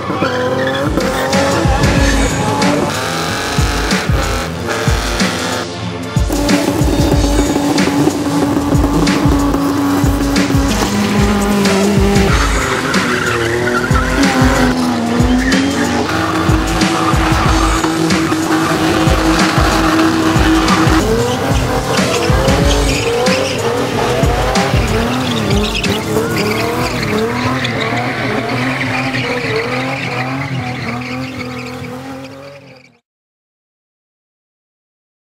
Oh.